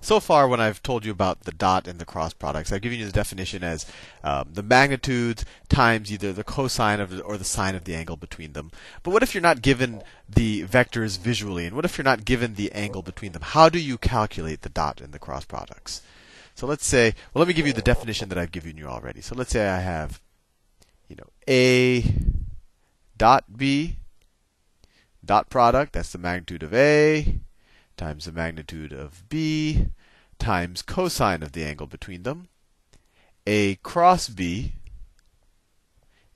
So far, when I've told you about the dot and the cross products, I've given you the definition as um, the magnitudes times either the cosine of the, or the sine of the angle between them. But what if you're not given the vectors visually, and what if you're not given the angle between them? How do you calculate the dot and the cross products? So let's say, well, let me give you the definition that I've given you already. So let's say I have, you know, a dot b dot product. That's the magnitude of a times the magnitude of b times cosine of the angle between them. a cross b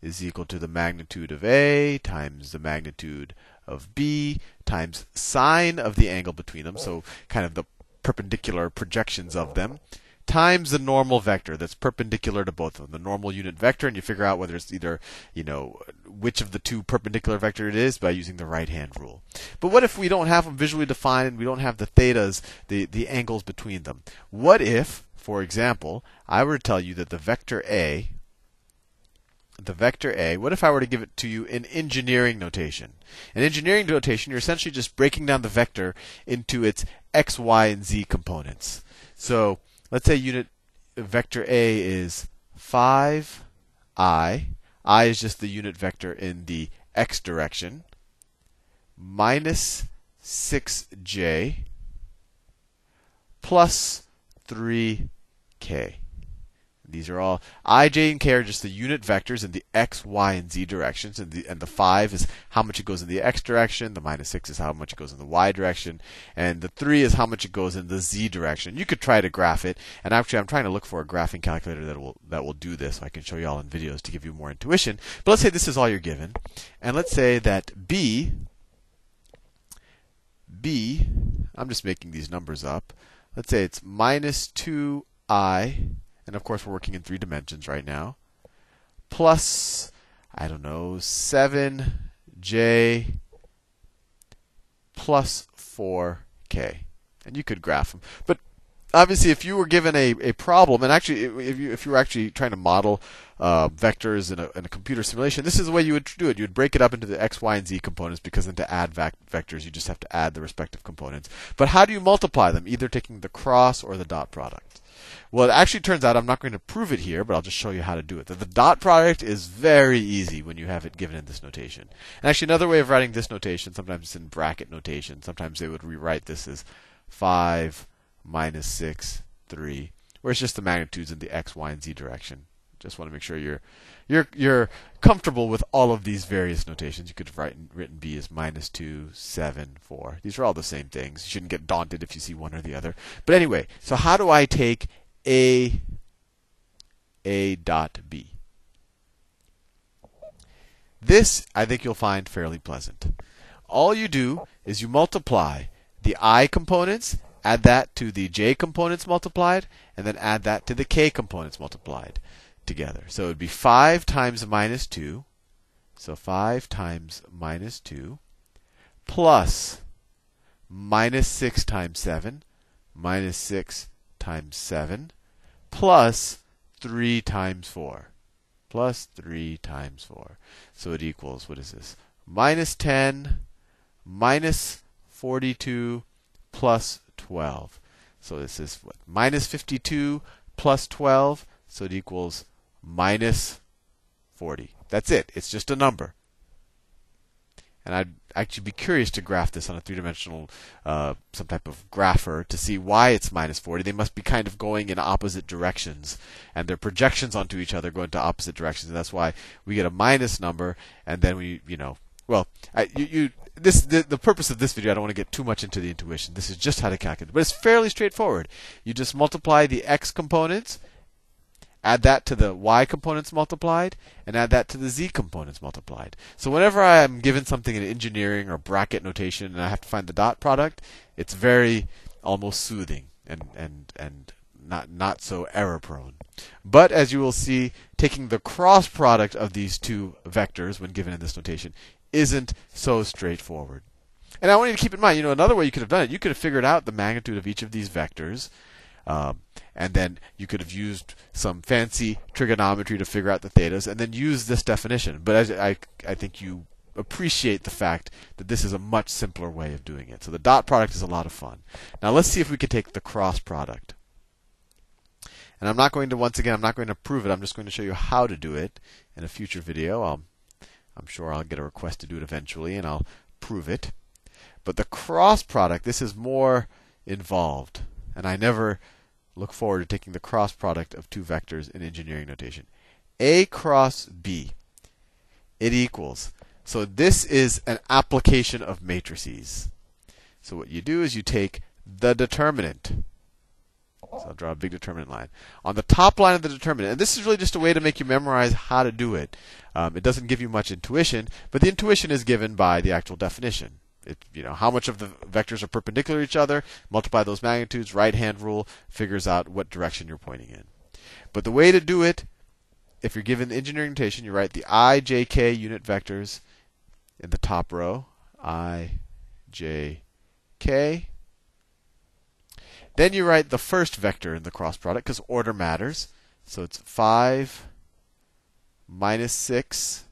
is equal to the magnitude of a times the magnitude of b times sine of the angle between them, so kind of the perpendicular projections of them, times the normal vector that's perpendicular to both of them, the normal unit vector, and you figure out whether it's either, you know, which of the two perpendicular vector it is by using the right hand rule. But what if we don't have them visually defined and we don't have the thetas, the, the angles between them? What if, for example, I were to tell you that the vector A, the vector A, what if I were to give it to you in engineering notation? In engineering notation, you're essentially just breaking down the vector into its x, y, and z components. So let's say unit vector A is 5i. i is just the unit vector in the x direction. Minus 6j plus 3k. These are all i, j, and k are just the unit vectors in the x, y, and z directions, and the and the five is how much it goes in the x direction. The minus six is how much it goes in the y direction, and the three is how much it goes in the z direction. You could try to graph it, and actually, I'm trying to look for a graphing calculator that will that will do this. So I can show you all in videos to give you more intuition. But let's say this is all you're given, and let's say that b b I'm just making these numbers up. Let's say it's minus 2i and of course we're working in three dimensions right now, plus, I don't know, 7j plus 4k. And you could graph them. But obviously, if you were given a, a problem, and actually, if you, if you were actually trying to model uh, vectors in a, in a computer simulation, this is the way you would do it. You would break it up into the x, y, and z components because then to add vac- vectors, you just have to add the respective components. But how do you multiply them? Either taking the cross or the dot product. Well, it actually turns out I'm not going to prove it here, but I'll just show you how to do it. The, the dot product is very easy when you have it given in this notation. And actually, another way of writing this notation, sometimes it's in bracket notation. Sometimes they would rewrite this as 5 minus 6, 3, where it's just the magnitudes in the x, y, and z direction. Just want to make sure you're you're you're comfortable with all of these various notations. You could have written, written b as minus 2, 7, 4. These are all the same things. You shouldn't get daunted if you see one or the other. But anyway, so how do I take a a dot b? This I think you'll find fairly pleasant. All you do is you multiply the i components, add that to the j components multiplied, and then add that to the k components multiplied together. So it would be 5 times minus 2. So 5 times minus 2 plus minus 6 times 7 minus 6 times 7 plus 3 times 4 plus 3 times 4. So it equals, what is this? Minus 10 minus 42 plus 12. So this is what? Minus 52 plus 12. So it equals minus 40. That's it. It's just a number. And I'd actually be curious to graph this on a three-dimensional, uh, some type of grapher to see why it's minus 40. They must be kind of going in opposite directions, and their projections onto each other go into opposite directions, and that's why we get a minus number, and then we, you know, well, I, you, you this the, the purpose of this video. I don't want to get too much into the intuition. This is just how to calculate, but it's fairly straightforward. You just multiply the x components add that to the y components multiplied, and add that to the z components multiplied. So whenever I am given something in engineering or bracket notation and I have to find the dot product, it's very almost soothing and, and, and not, not so error prone. But as you will see, taking the cross product of these two vectors when given in this notation isn't so straightforward. And I want you to keep in mind, you know, another way you could have done it, you could have figured out the magnitude of each of these vectors um, and then you could have used some fancy trigonometry to figure out the thetas, and then use this definition. But as I, I think you appreciate the fact that this is a much simpler way of doing it. So the dot product is a lot of fun. Now let's see if we can take the cross product. And I'm not going to, once again, I'm not going to prove it. I'm just going to show you how to do it in a future video. I'll, I'm sure I'll get a request to do it eventually, and I'll prove it. But the cross product, this is more involved. And I never look forward to taking the cross product of two vectors in engineering notation. A cross B, it equals. So this is an application of matrices. So what you do is you take the determinant. So I'll draw a big determinant line. On the top line of the determinant, and this is really just a way to make you memorize how to do it. Um, it doesn't give you much intuition, but the intuition is given by the actual definition. It, you know, how much of the vectors are perpendicular to each other, multiply those magnitudes, right hand rule figures out what direction you're pointing in. But the way to do it, if you're given the engineering notation, you write the i, j, k unit vectors in the top row. i, j, k. Then you write the first vector in the cross product because order matters. So it's 5 minus 6,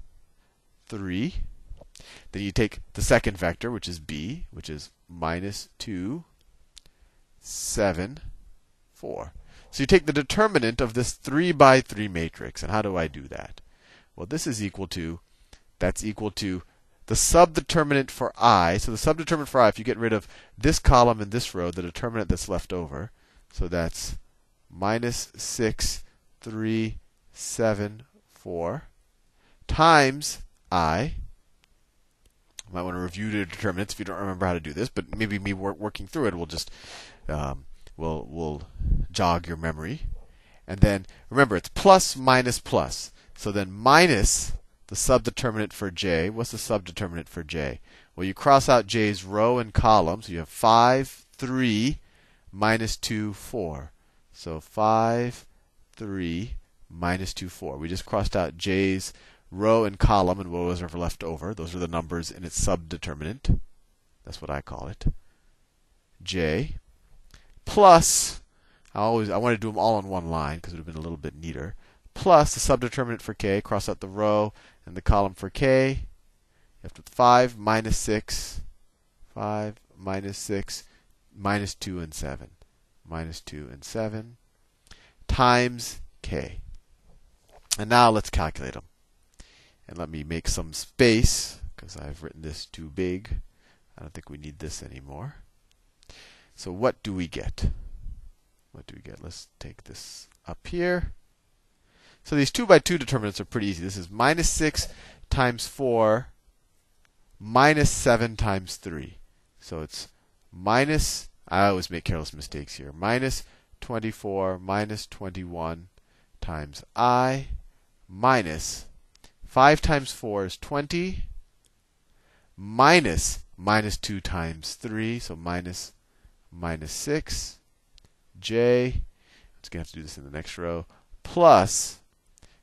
3. Then you take the second vector, which is b, which is minus 2, 7, 4. So you take the determinant of this 3 by 3 matrix. And how do I do that? Well, this is equal to, that's equal to the subdeterminant for i. So the subdeterminant for i, if you get rid of this column and this row, the determinant that's left over. So that's minus 6, 3, 7, 4 times i. You might want to review the determinants if you don't remember how to do this, but maybe me working through it will just um, will will jog your memory. And then remember it's plus minus plus. So then minus the subdeterminant for j. What's the subdeterminant for j? Well, you cross out j's row and column. So you have 5, 3, minus 2, 4. So 5, 3, minus 2, 4. We just crossed out j's row and column and what was ever left over. Those are the numbers in its subdeterminant. That's what I call it. j plus, I always I want to do them all in one line because it would have been a little bit neater. Plus the subdeterminant for k, cross out the row and the column for k. You have to 5 minus 6, 5 minus 6, minus 2 and 7. Minus 2 and 7 times k. And now let's calculate them. And let me make some space because I've written this too big. I don't think we need this anymore. So what do we get? What do we get? Let's take this up here. So these 2 by 2 determinants are pretty easy. This is minus 6 times 4 minus 7 times 3. So it's minus, I always make careless mistakes here, minus 24 minus 21 times i minus 5 times 4 is 20 minus minus 2 times 3, so minus minus 6 j, it's going to have to do this in the next row, plus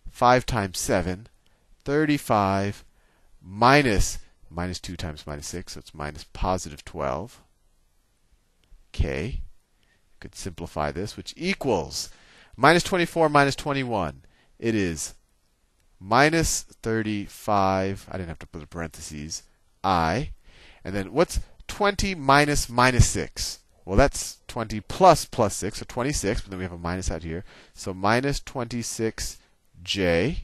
5 times 7, 35, minus, minus 2 times minus 6, so it's minus positive 12. k. Could simplify this, which equals minus 24 minus 21. It is minus 35. I didn't have to put a parentheses. i. And then what's 20 minus minus 6? Well, that's 20 plus plus 6, so 26, but then we have a minus out here. So minus 26 j.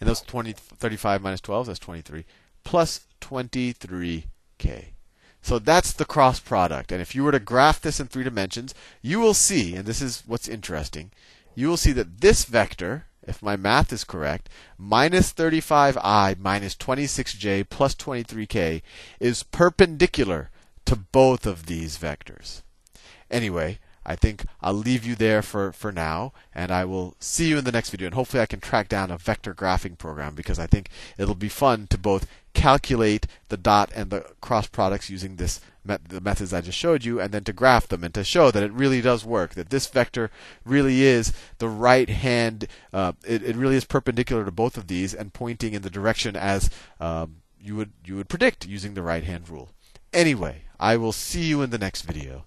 And those 20, 35 minus 12, that's 23, plus 23k. So that's the cross product. And if you were to graph this in three dimensions, you will see, and this is what's interesting, you will see that this vector, if my math is correct, minus 35i minus 26j plus 23k is perpendicular to both of these vectors. Anyway, I think I'll leave you there for, for now, and I will see you in the next video. And hopefully, I can track down a vector graphing program because I think it'll be fun to both calculate the dot and the cross products using this met- the methods I just showed you, and then to graph them and to show that it really does work. That this vector really is the right hand. Uh, it, it really is perpendicular to both of these and pointing in the direction as um, you would you would predict using the right hand rule. Anyway, I will see you in the next video.